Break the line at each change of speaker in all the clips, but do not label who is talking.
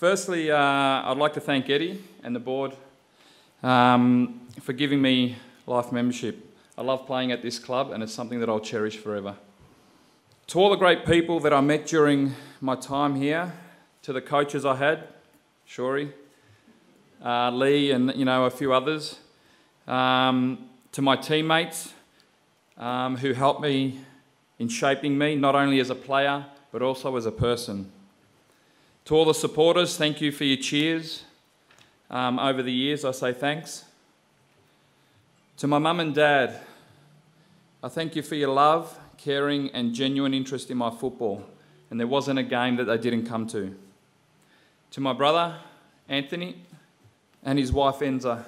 Firstly, uh, I'd like to thank Eddie and the board um, for giving me life membership. I love playing at this club and it's something that I'll cherish forever. To all the great people that I met during my time here, to the coaches I had, Shawry, uh, Leigh, and you know a few others, um, to my teammates um, who helped me in shaping me, not only as a player but also as a person. To all the supporters, thank you for your cheers. Um, over the years, I say thanks. To my mum and dad, I thank you for your love, caring, and genuine interest in my football, and there wasn't a game that they didn't come to. To my brother, Anthony, and his wife, Enza,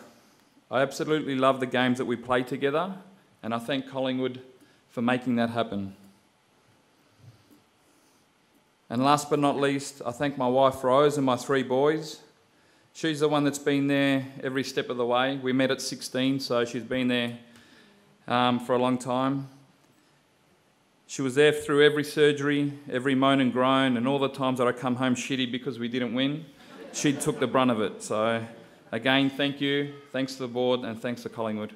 I absolutely love the games that we play together, and I thank Collingwood for making that happen. And last but not least, I thank my wife Rose and my three boys. She's the one that's been there every step of the way. We met at 16, so she's been there um, for a long time. She was there through every surgery, every moan and groan, and all the times that I come home shitty because we didn't win. She took the brunt of it. So, again, thank you. Thanks to the board, and thanks to Collingwood.